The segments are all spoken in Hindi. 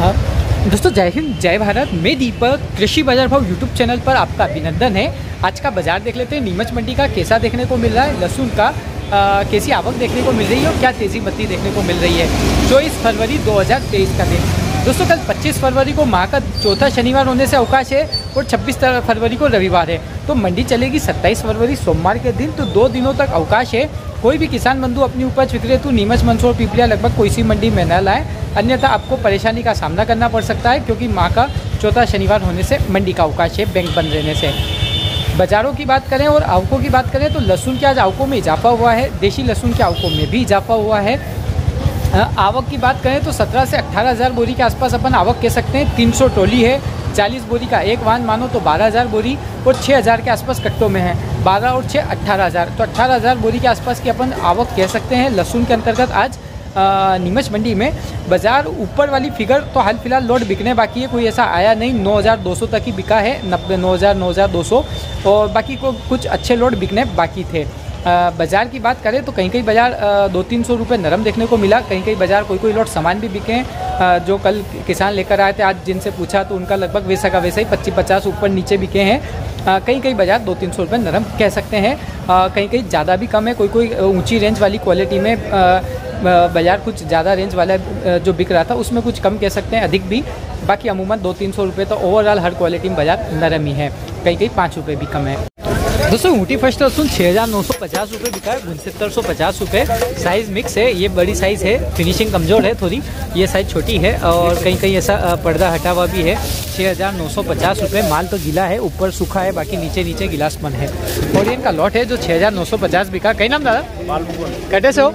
अ, दोस्तों जय हिंद जय भारत। मैं दीपक कृषि बाज़ार भाव यूट्यूब चैनल पर आपका अभिनंदन है। आज का बाज़ार देख लेते हैं। नीमच मंडी का कैसा देखने को मिल रहा है लहसुन का अ, कैसी आवक देखने को मिल रही है और क्या तेज़ी बत्ती देखने को मिल रही है चौबीस फरवरी 2023 का दिन। दोस्तों कल 25 फरवरी को माह का चौथा शनिवार होने से अवकाश है और 26 फरवरी को रविवार है। तो मंडी चलेगी 27 फरवरी सोमवार के दिन। तो दो दिनों तक अवकाश है। कोई भी किसान बंधु अपनी उपज विक्रेतु नीमच मंदसौर पीपलिया लगभग कोई सी मंडी में न लाए। अन्यथा आपको परेशानी का सामना करना पड़ सकता है क्योंकि माह का चौथा शनिवार होने से मंडी का अवकाश है बैंक बंद रहने से। बाजारों की बात करें और आवकों की बात करें तो लहसुन के आज आवकों में इजाफा हुआ है देशी लहसुन के आवकों में भी इजाफा हुआ है। आवक की बात करें तो 17 से अट्ठारह हज़ार बोरी के आसपास अपन आवक कह सकते हैं 300 टोली है 40 बोरी का एक वाहन मानो तो 12,000 बोरी और 6,000 के आसपास कट्टों में है 12 और 6 18,000 तो 18,000 बोरी के आसपास की अपन आवक कह सकते हैं लहसुन के अंतर्गत आज नीमच मंडी में। बाज़ार ऊपर वाली फिगर तो हाल फ़िलहाल लोड बिकने बाकी है कोई ऐसा आया नहीं। 9,200 तक ही बिका है नब्बे नौ हज़ार नौ हज़ार दो सौ। और बाकी को कुछ अच्छे लोड बिकने बाकी थे। बाज़ार की बात करें तो कहीं कहीं बाज़ार दो तीन सौ रुपये नरम देखने को मिला। कहीं कहीं बाज़ार कोई कोई लोट सामान भी बिके हैं जो कल किसान लेकर आए थे आज जिनसे पूछा तो उनका लगभग वैसा का वैसा ही पच्चीस पचास ऊपर नीचे बिके हैं। कहीं कहीं बाज़ार दो तीन सौ रुपये नरम कह सकते हैं। कहीं कहीं ज़्यादा भी कम है, कोई कोई ऊँची रेंज वाली क्वालिटी में बाज़ार कुछ ज़्यादा रेंज वाला जो बिक रहा था, उसमें कुछ कम कह सकते हैं, अधिक भी। बाकी अमूमन दो तीन सौ रुपये तो ओवरऑल हर क्वालिटी में बाज़ार नरम ही है, कहीं कहीं पाँच रुपये भी कम है। दोस्तों ऊटी फ़र्स्ट लहसुन छः हज़ार नौ सौ पचास रुपये बिका है उनसत्तर सौ पचास रुपये साइज़ मिक्स है ये बड़ी साइज़ है फिनिशिंग कमज़ोर है थोड़ी ये साइज़ छोटी है और कहीं कहीं ऐसा पर्दा हटा हुआ भी है। छः हज़ार नौ सौ पचास रुपये माल तो गीला है ऊपर सूखा है बाकी नीचे नीचे गिलासपन है। ओरियन इनका लॉट है जो छः हज़ार नौ सौ पचास बिका। कहीं नाम दादा? कटे से हो?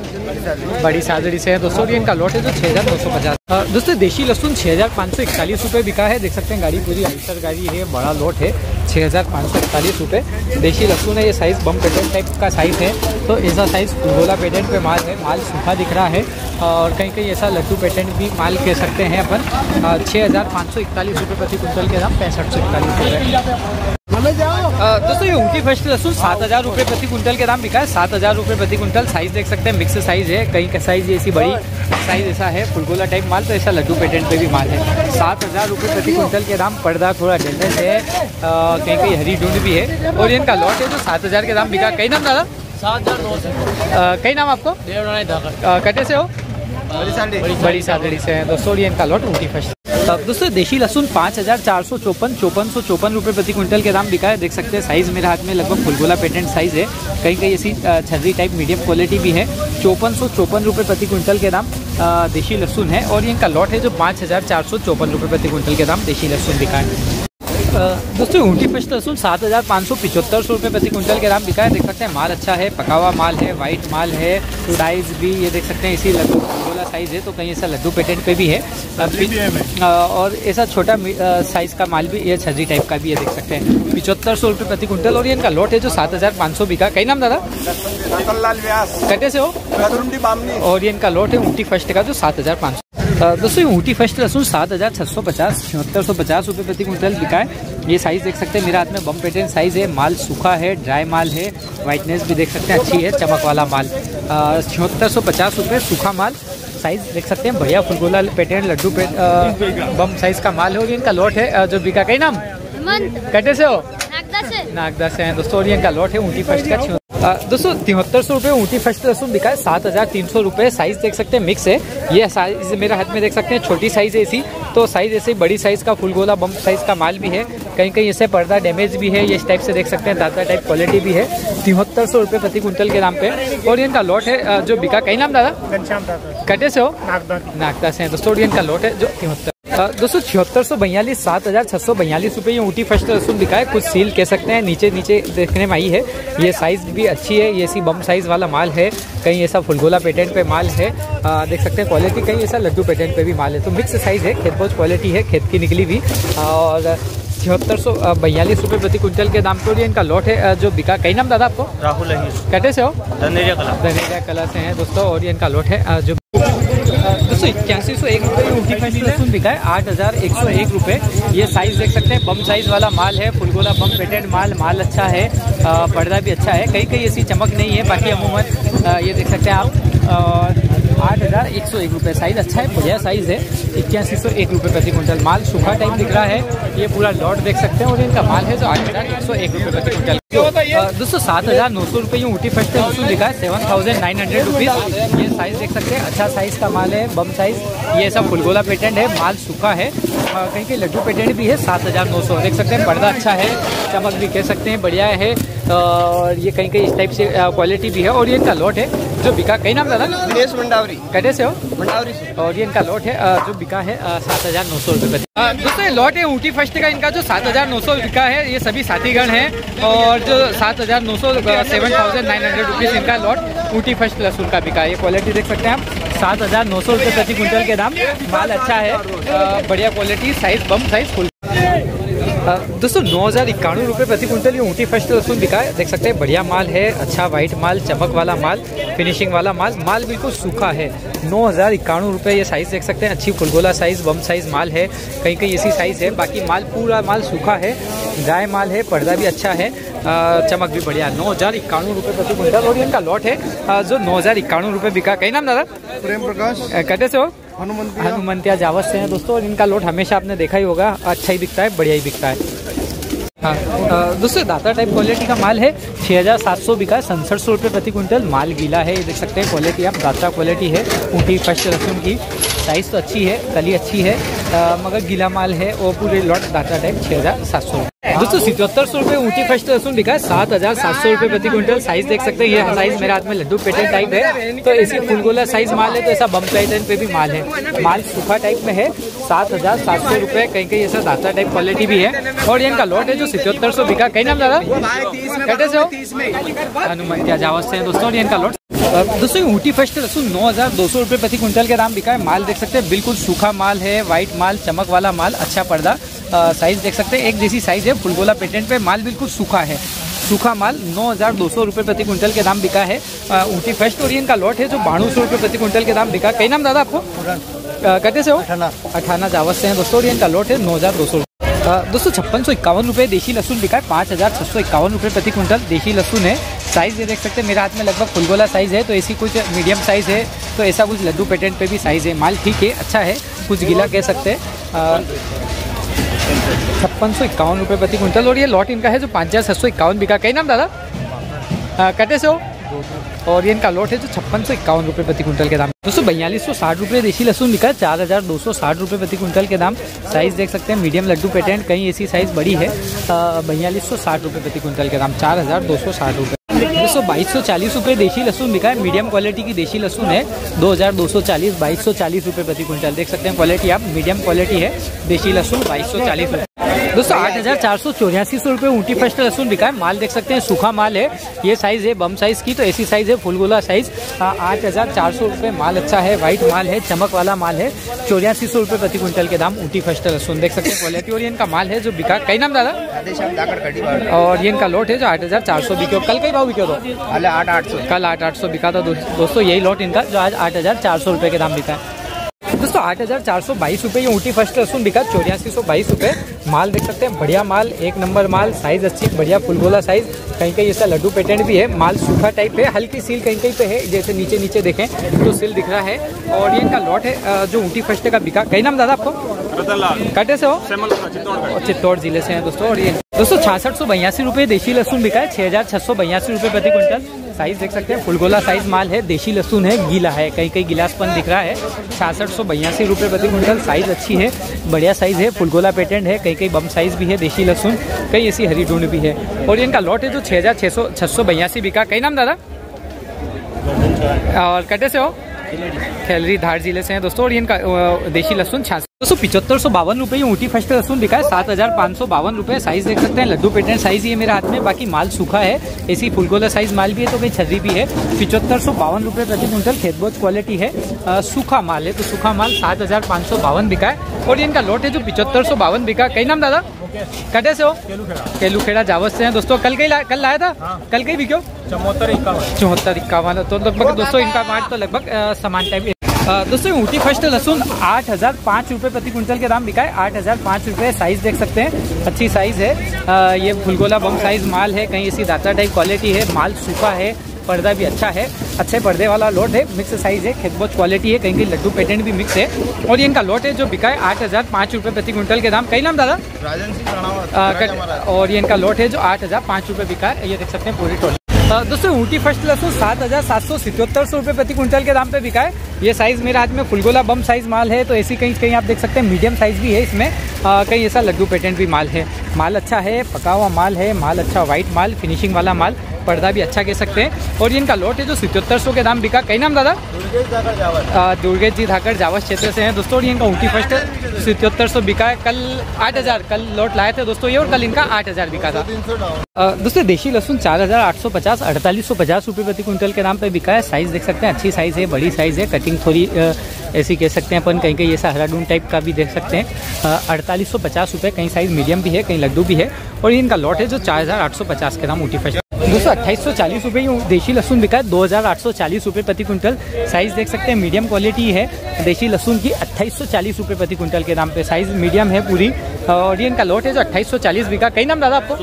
बड़ी सादड़ी से है दोस्तों ओरियन का लॉट है जो छः हज़ार नौ सौ पचास दोस्तों देशी लहसुन छः हज़ार पाँच सौ इकतालीस रुपये बिका है। देख सकते हैं गाड़ी पूरी आइसर गाड़ी है बड़ा लॉट है। छः हज़ार पाँच सौ इकतालीस रुपये देशी लहसुन है ये साइज़ बम पेटेंट टाइप का साइज़ है। तो ऐसा साइज़ गोला पेटेंट पे माल है माल सूखा दिख रहा है। और कहीं कहीं ऐसा लड्डू पेटेंट भी माल कह सकते हैं अपन। छः हज़ार पाँच सौ इकतालीस रुपये प्रति कुंटल के दाम पैंसठ सौ इकतालीस रुपये दोस्तों ये उनकी फ़र्स्ट लहसुन सात हज़ार रुपये प्रति कुंटल के दाम बिका है। सात हज़ार रुपये प्रति कुंटल साइज़ देख सकते हैं मिक्स साइज़ है कहीं का साइज़ ऐसी बड़ी। साइज़ ऐसा है फुलगोला टाइप माल तो ऐसा लड्डू पेटेंट पे भी माल है। सात हज़ार रुपये प्रति क्विंटल के दाम पर्दा थोड़ा डेमेज है कहीं कहीं हरी ढूंढ भी है। और इनका लॉट है तो सात हज़ार के दाम बिका। कई नाम दादा? सात हज़ार नौ सौ। कई नाम आपको? कटे से हो? बड़ी सादड़ी से है। तो ये इनका लॉट उनकी फ़र्स्ट दोस्तों, देशी लहसुन पाँच हज़ार चार सौ चौपन चौपन सौ चौपन रुपये प्रति क्विंटल के दाम बिका है देख सकते हैं साइज़ मेरे हाथ में लगभग फुलगोला पेटेंट साइज़ है। कहीं कहीं ऐसी छर्री टाइप मीडियम क्वालिटी भी है। चौपन सौ चौपन रुपये प्रति क्विंटल के दाम देशी लहसुन है। और ये इनका लॉट है जो पाँच हज़ार चार सौ चौपन रुपये प्रति क्विंटल के दाम देशी लहसुन बिका है दोस्तों ऊँटी फ़र्स्ट लहसुन सात हज़ार पाँच सौ पिचहत्तर सौ रुपये प्रति क्विंटल के दाम बिका है। देख सकते हैं माल अच्छा है पका हुआ माल है वाइट माल है साइज़ भी ये देख सकते हैं इसी लड्डू गोला साइज़ है तो कहीं ऐसा लड्डू पेटेंट पे भी है। और ऐसा छोटा साइज़ का माल भी ये छर्री टाइप का भी है देख सकते हैं। पिचहत्तर सौ रुपये प्रति क्विंटल और ये इनका लॉट है जो सात हज़ार पाँच सौ बिका। कई नाम दादा? रतनलाल व्यास। कटे से हो? और ये इनका लॉट है ऊटी फ़र्स्ट का जो सात हज़ार पाँच सौ दोस्तों ये ऊटी फ़र्स्ट लहसुन सात हज़ार छः सौ पचास छिहत्तर सौ पचास रुपये प्रति क्विंटल बिका है। ये साइज़ देख सकते हैं मेरे हाथ में बम पेटेंट साइज़ है माल सूखा है ड्राई माल है वाइटनेस भी देख सकते हैं अच्छी है चमक वाला माल। छिहत्तर सौ पचास रुपये सूखा माल साइज़ देख सकते हैं बढ़िया फुलगोला पेटेंट लड्डू पे बम साइज़ का माल है और इनका लॉट है जो बिका कई नाम? कटे से हो? नागदा से। नागदा से हैं दोस्तों और ये इनका लॉट है ऊँटी फ़र्स्ट का दोस्तों तिहत्तर सौ रुपये ऊँटी फ़र्स्ट लहसुन बिका है सात हज़ार तीन सौ रुपये साइज़ देख सकते हैं मिक्स है। ये साइज़ मेरे हाथ में देख सकते हैं छोटी साइज़ है इसी तो साइज़ ऐसे बड़ी साइज़ का फुल गोला बम साइज़ का माल भी है। कहीं कहीं ऐसे पर्दा डैमेज भी है ये इस टाइप से देख सकते हैं दादा टाइप क्वालिटी भी है। तिहत्तर सौ रुपये प्रति कुंटल के दाम पे। और ये इनका लॉट है जो बिका कहीं नाम दादा? घनश्याम कटे से हो? नागदा नागदा से है दोस्तों ये इनका लॉट है जो तिहत्तर दोस्तों छिहत्तर सौ बयालीस सात हज़ार छः सौ बयालीस रुपये ये ऊटी फ़र्स्ट लहसुन बिका है। कुछ सील कह सकते हैं नीचे नीचे देखने में आई है। ये साइज़ भी अच्छी है ये ऐसी बम साइज़ वाला माल है। कहीं ऐसा फुलगोला पेटेंट पे माल है। आ, देख सकते हैं क्वालिटी कहीं ऐसा लड्डू पेटेंट पे भी माल है। तो मिक्स साइज़ है खेत बहुत क्वालिटी है खेत की निकली भी और छिहत्तर सौ बयालीस रुपये प्रति क्विंटल के दाम पर ये इनका लॉट है। जो बिका कई नाम दादा आपको? राहुल कटे से हो? धनेरिया कला धनेरिया कलर से हैं दोस्तों और ये इनका लॉट है। जो दोस्तों इक्यासी सौ एक रुपये उनकी फैंसी लहसुन बिका है, आठ हज़ार एक सौ एक रुपये ये साइज़ देख सकते हैं बम साइज़ वाला माल है, फुलगोला बम पेटेड माल माल अच्छा है पर्दा भी अच्छा है। कई कई ऐसी चमक नहीं है, बाकी अमूमन ये देख सकते हैं आप आठ हज़ार एक सौ एक रुपये साइज़ अच्छा है, बढ़िया साइज़ है। इक्यासी सौ एक रुपये प्रति क्विंटल माल। सूखा टाइम दिख रहा है, ये पूरा लॉट देख सकते हैं। और इनका माल है जो आठ हज़ार एक सौ एक रुपये प्रति क्विंटल। दोस्तों, सात हज़ार नौ सौ रुपये ये ऊटी फ़र्स्ट लहसुन लिखा है seven thousand nine hundred rupees ये साइज़ देख सकते हैं। अच्छा साइज़ का माल है बम साइज़ ये सब फुलगोला पेटेंट है, माल सूखा है। कहीं कहीं लड्डू पेटेंट भी है, सात हज़ार नौ सौ। देख सकते हैं, पर्दा अच्छा है, चमक भी कह सकते हैं, बढ़िया है। और ये कहीं कहीं इस टाइप से क्वालिटी भी है। और ये इनका लॉट है जो बिका कई नाम दादा दिनेश मंडावरी। कटे से हो? मंडावरी से। और ये इनका लॉट है जो बिका है सात हज़ार नौ सौ रुपये प्रति दोस्तों लॉट है ऊटी फ़र्स्ट का इनका जो सात हज़ार नौ सौ बिका है ये सभी साथीगण हैं और जो सात हज़ार नौ सौ seven thousand nine hundred rupees इनका लॉट ऊटी फ़र्स्ट लहसुन का बिका है। ये क्वालिटी देख सकते हैं आप। सात हज़ार नौ सौ रुपये प्रति क्विंटल के दाम। माल अच्छा है बढ़िया quality size bomb size full दोस्तों नौ हज़ार इक्यानवे रुपये प्रति क्विंटल ये ऊँटी फ़र्स्ट लहसुन बिका है। देख सकते हैं बढ़िया माल है अच्छा वाइट माल चमक वाला माल। फिनिशिंग वाला माल माल बिल्कुल सूखा है। नौ हज़ार इक्यानवे रुपये ये साइज़ देख सकते हैं। अच्छी फुलगोला साइज़ बम साइज़ माल है। कहीं कहीं ऐसी साइज़ है। बाकी माल पूरा माल सूखा है। गाय माल है पर्दा भी अच्छा है। चमक भी बढ़िया। नौ हज़ार इक्यानवे रुपये प्रति क्विंटल। और इनका लॉट है जो नौ हज़ार इक्यानवे रुपये बिका। कहीं नाम दादा? प्रेम प्रकाश। कहते से हो? हनुमंत हनुमंतिया जावत से हैं दोस्तों। और इनका लोट हमेशा आपने देखा ही होगा। अच्छा ही बिकता है बढ़िया ही बिकता है। हाँ दोस्तों दाता टाइप क्वालिटी का माल है। छः हज़ार सात सौ बिका सड़सठ सौ रुपये प्रति क्विंटल माल गीला है। ये देख सकते हैं क्वालिटी आप दाता क्वालिटी है ऊँटी फ़र्स्ट रसम की। साइज़ तो अच्छी है कली अच्छी है आ, मगर गीला माल है और पूरे लॉट दाता टाइप छः हज़ार सात सौ। दोस्तों, सितहत्तर सौ रुपये ऊँटी फ़र्स्ट लहसुन बिका है सात हज़ार सात सौ रुपये प्रति क्विंटल साइज़ देख सकते हैं। ये साइज़ मेरे हाथ में लड्डू पेटल टाइप है। तो ऐसी फुलगोला साइज़ माल है तो ऐसा बम पैटर्न पे भी माल है। माल सूखा टाइप में है, सात हज़ार सात सौ रुपये कहीं कहीं ऐसा दाता टाइप क्वालिटी भी है। और ये इनका लॉट है जो सितहत्तर सौ बिका। कहीं नाम दादा? से हो? हनुमंतिया जावत से हैं दोस्तों इनका लॉट दोस्तों ऊटी फ़र्स्ट लहसुन नौ हज़ार दो सौ रुपये प्रति क्विंटल के दाम बिका है। माल देख सकते हैं, बिल्कुल सूखा माल है वाइट माल, चमक वाला माल अच्छा पर्दा। साइज़ देख सकते हैं। एक जैसी साइज़ है फुलगोला पेटेंट पे। माल बिल्कुल सूखा है। सूखा माल नौ हज़ार दो सौ रुपये प्रति क्विंटल के दाम बिका है। ऊटी फ़र्स्ट और का लॉट है जो बानवे सौ रुपये प्रति क्विंटल के दाम बिका। कई नाम दादा आपको? कहते से हो? अठाना। जावत से हैं। दोस्तों और का लॉट है नौ हज़ार दो सौ दोस्तों छप्पन सौ इक्यावन रुपये देशी लहसुन बिका है। पाँच हज़ार छः सौ इक्यावन रुपये प्रति क्विंटल देशी लहसुन है। साइज़ ये देख सकते हैं। मेरे हाथ में लगभग फुलगोला साइज़ है तो ऐसी कुछ मीडियम साइज़ है। तो ऐसा कुछ लड्डू पेटेंट पे भी साइज़ है। माल ठीक है अच्छा है। कुछ गीला कह सकते हैं। छप्पन सौ इक्यावन रुपये प्रति क्विंटल और ये लॉट इनका है जो पाँच हज़ार छः सौ इक्यावन बिका। कई नाम दादा? हाँ, कटे से हो? और ये इनका लॉट है जो छप्पन सौ इक्यावन रुपये प्रति क्विंटल के दाम। दोस्तों बयालीस सौ साठ रुपये देशी लहसुन बिका चार हज़ार दो सौ साठ रुपये प्रति क्विंटल के दाम। साइज़ देख सकते हैं मीडियम लड्डू पेटेंट कहीं ऐसी साइज़ बड़ी है बयालीस सौ साठ रुपये प्रति क्विंटल के दाम चार हज़ार दो सौ साठ रुपये दोस्तों बाईस सौ चालीस रुपये देशी लहसुन बिका है। मीडियम क्वालिटी की देशी लहसुन है। दो हज़ार दो सौ चालीस बाईस सौ चालीस रुपये प्रति क्विंटल। देख सकते हैं क्वालिटी आप। मीडियम क्वालिटी है। देशी लहसुन बाईस सौ चालीस रुपये दोस्तों आठ हज़ार चार सौ चौरासी सौ रुपये ऊँटी फ़र्स्ट लहसुन बिका है। माल देख सकते हैं सूखा माल है। ये साइज़ है बम साइज़ की तो ऐसी साइज़ है फुलगोला साइज़ आठ हज़ार चार सौ रुपये माल अच्छा है वाइट माल है चमक वाला माल है। चौरासी सौ रुपये प्रति क्विंटल के दाम ऊँटी फ़र्स्ट लहसुन। देख सकते हैं क्वालिटी और ये इनका माल है जो बिका। कई नाम दादा? और ये इनका लोट है जो आठ हज़ार चार सौ बिके। कल कई भाव बिके तो आठ आठ सौ। कल आठ आठ सौ बिका था दोस्तों यही लॉट इनका, जो आज आठ हज़ार चार सौ रुपये के दाम बिका है। दोस्तों, आठ हज़ार चार सौ बाईस रुपये ये ऊटी फ़र्स्ट लहसुन बिका, चौरासी सौ बाईस रुपये माल देख सकते हैं, बढ़िया माल, एक नंबर माल साइज़ अच्छी, बढ़िया फुलगोला साइज़ कहीं कहीं ऐसा लड्डू पेटेंट भी है, माल सूखा टाइप है, हल्की सील कहीं कहीं पे है, जैसे नीचे नीचे देखें तो सील दिख रहा है। और ये इनका लॉट है जो ऊटी फ़र्स्ट का बिका। कई नाम दादा आपको? कटे से हो? और चित्तौड़ ज़िले से हैं दोस्तों और ये दोस्तों छियासठ सौ बयासी रुपये देशी लहसुन बिका है छः हज़ार छः सौ बयासी रुपये प्रति क्विंटल। साइज़ देख सकते हैं फुलगोला साइज़ माल है देशी लहसुन है गीला है कहीं कहीं गिलासपन दिख रहा है। छियासठ सौ बयासी रुपये प्रति क्विंटल साइज़ अच्छी है बढ़िया साइज़ है फुलगोला पेटेंट है कहीं कहीं बम साइज़ भी है देशी लहसुन कहीं ऐसी हरी ढूंढ भी है। और इनका लॉट है जो छः हज़ार छः सौ छः सौ बयासी बिका। कई नाम दादा? और कटे से हो? खैलरी धार ज़िले से हैं दोस्तों, और ये इनका देशी लहसुन छियासठ दोस्तों पिछहत्तर सौ बावन रुपये ये ऊटी फ़र्स्ट लहसुन बिका है। सात हज़ार पाँच सौ बावन रुपये साइज़ देख सकते हैं। लड्डू पेटेंट साइज़ है मेरे हाथ में, बाकी माल सूखा है। ऐसी फुलगोला साइज़ माल भी है तो कहीं छर्री भी है। पिछहत्तर सौ बावन रुपये प्रति क्विंटल खेतबोज क्वालिटी है। सूखा माल है तो सूखा माल सात हज़ार पाँच सौ बावन बिका है। और ये इनका लॉट है जो पिछहत्तर सौ बावन बिका कई नाम दादा? कटे से हो? केलू खेड़ा जावत से हैं। दोस्तों कल कहीं ला, कल लाया था? कल कहीं बिक्यो? चौहत्तर इक्यावन। चौहत्तर इक्यावन। तो लगभग दोस्तों इनका मार्ट तो लगभग समान टाइप दोस्तों ये ऊटी फ़र्स्ट लहसुन आठ हज़ार पाँच रुपये प्रति क्विंटल के दाम बिका है। आठ हज़ार पाँच रुपये साइज़ देख सकते हैं। अच्छी साइज़ है। अ, ये फुलगोला बम साइज़ माल है। कहीं ऐसी दाता टाइप क्वालिटी है। माल सूखा है। पर्दा भी अच्छा है अच्छे पर्दे वाला लॉट है मिक्स साइज़ है खेत बहुत क्वालिटी है कहीं कहीं लड्डू पेटेंट भी मिक्स है। और ये इनका लॉट है जो बिका है आठ हज़ार पाँच रुपये प्रति क्विंटल के दाम। कई नाम दादा? राजन सिंह। और ये इनका लॉट है जो आठ हज़ार पाँच रुपये बिका है ये देख सकते हैं पूरी टोली आ, दोस्तों ऊटी फ़र्स्ट लहसुन सात हज़ार सात सौ सितहत्तर सौ रुपये प्रति क्विंटल के दाम पे बिका है ये साइज़ मेरे हाथ में फुलगोला बम साइज़ माल है तो ऐसी कहीं कहीं आप देख सकते हैं मीडियम साइज़ भी है इसमें। आ, कहीं ऐसा लड्डू पेटेंट भी माल है। माल अच्छा है पका हुआ माल है माल अच्छा वाइट माल फिनिशिंग वाला माल। पर्दा भी अच्छा कह सकते हैं। और ये इनका लॉट है जो सितहत्तर सौ के दाम बिका। कई नाम दादा? दुर्गेश जी धाकर जावस क्षेत्र से हैं। दोस्तों, और इनका ऊटी फ़र्स्ट सितहत्तर सौ बिका है। कल आठ हज़ार, कल लॉट लाए थे दोस्तों ये, और कल इनका आठ हज़ार बिका था। दोस्तों देशी लहसुन चार हज़ार आठ सौ पचास, अड़तालीस सौ पचास रुपये प्रति क्विंटल के नाम पे बिका है। साइज़ देख सकते हैं, अच्छी साइज़ है, बड़ी साइज़ है। कटिंग थोड़ी ऐसी कह सकते हैं अपन, कहीं कहीं ऐसा हराडून टाइप का भी देख सकते हैं। अड़तालीस सौ पचास रुपये कहीं साइज़ मीडियम भी है, कहीं लड्डू भी है। और इनका लॉट है जो चार हज़ार आठ सौ पचास के नाम ऊटी फ़र्स्ट। दोस्तों अट्ठाईस सौ चालीस रुपये ये देशी लहसुन बिका है दो हज़ार आठ सौ चालीस रुपये प्रति क्विंटल। साइज़ देख सकते हैं मीडियम क्वालिटी है। देशी लहसुन की अट्ठाईस सौ चालीस रुपये प्रति क्विंटल के नाम पे। साइज़ मीडियम है पूरी। और ये इनका लॉट है जो अट्ठाईस सौ चालीस बिका। कई नाम दादा आपको?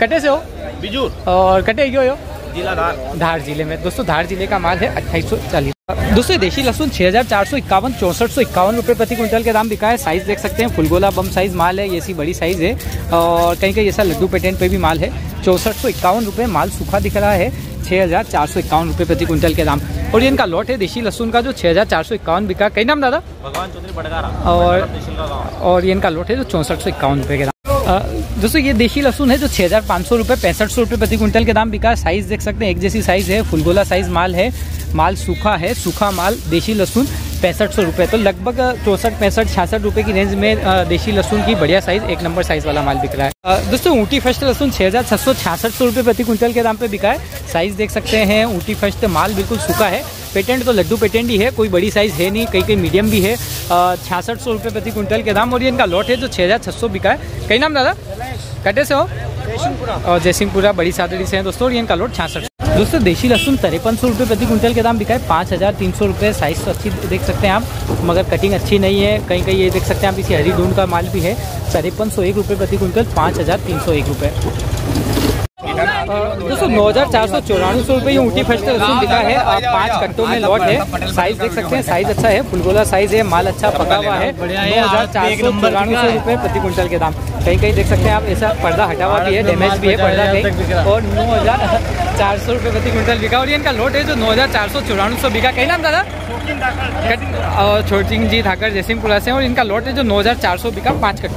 कटे से हो? बिजूर। और कटे क्यों हो जिला धार। धार ज़िले में। दोस्तों धार ज़िले का माल है अट्ठाईस सौ चालीस। दोस्तों देशी लहसुन छह हज़ार चार सौ इक्यावन चौसठ सौ इक्यावन रुपये प्रति क्विंटल के दाम बिका है साइज़ देख सकते हैं फुलगोला बम साइज़ माल है ये सी बड़ी साइज़ है। और कहीं कहीं ऐसा लड्डू पेटेंट पे भी माल है। चौसठ सौ इक्यावन रुपये माल सूखा दिख रहा है छः हज़ार चार सौ इक्यावन रुपये प्रति क्विंटल के दाम। और ये इनका लॉट है देशी लहसुन का जो छः हज़ार चार सौ इक्यावन बिका। कई नाम दादा? भगवान चौधरी बड़गारा और और ये इनका लॉट है जो चौंसठ सौ इक्यावन रुपये के दाम। दोस्तों, ये देशी लहसुन है जो छः हज़ार पाँच सौ रुपये पैंसठ सौ रुपये प्रति क्विंटल के दाम बिका। साइज़ देख सकते हैं, एक जैसी साइज़ है, फुलगोला साइज़ माल है, माल सूखा है, सूखा माल, देशी लहसुन। पैंसठ सौ रुपये तो लगभग चौंसठ पैंसठ छियासठ रुपये की रेंज में देशी लहसुन की बढ़िया साइज़ एक नंबर साइज़ वाला माल बिक रहा है। दोस्तों ऊटी फ़र्स्ट लहसुन छः हज़ार छः सौ छियासठ सौ रुपये प्रति क्विंटल के दाम पे बिका है। साइज़ देख सकते हैं ऊटी फ़र्स्ट माल बिल्कुल सूखा है। पेटेंट तो लड्डू पेटेंट ही है कोई बड़ी साइज़ है नहीं कई कई मीडियम भी है। छियासठ सौ रुपये प्रति क्विंटल के दाम और ये इनका लॉट है जो छः हज़ार छः सौ बिका है। कई नाम दादा? कटे से हो? और जयसिंहपुरा बड़ी सादड़ी से हैं दोस्तों और ये इनका लॉट छियासठ दोस्तों, देशी लहसुन तिरपन सौ रुपये प्रति क्विंटल के दाम बिका है पाँच हज़ार तीन सौ रुपये साइज़ तो अच्छी देख सकते हैं आप, मगर कटिंग अच्छी नहीं है। कहीं कहीं ये देख सकते हैं आप, इसी हरी ढूंढ का माल भी है। तिरपन सौ एक रुपये प्रति क्विंटल, पाँच हज़ार तीन सौ एक रुपये। दोस्तों नौ हज़ार चार सौ चौरानवे सौ रुपये ये ऊटी फ़र्स्ट बिका है। और पाँच कट्टों में लॉट है। साइज़ देख सकते हैं साइज़ अच्छा है फुलगोला साइज़ है माल अच्छा पका हुआ है। नौ हज़ार चार सौ चौरानवे सौ रुपये प्रति क्विंटल के दाम। कहीं कहीं देख सकते हैं आप ऐसा पर्दा हटा हुआ भी है डैमेज भी है पर्दा कहीं। और नौ हज़ार चार सौ रुपये प्रति क्विंटल बिका। और ये इनका लॉट है जो नौ हज़ार चार सौ चौरानवे सौ बिका। कहीं नाम दादा? और छोटी जी ठाकर जयसिंहपुरा से और इनका लॉट है जो नौ हज़ार चार सौ बिका। पाँच कट्टों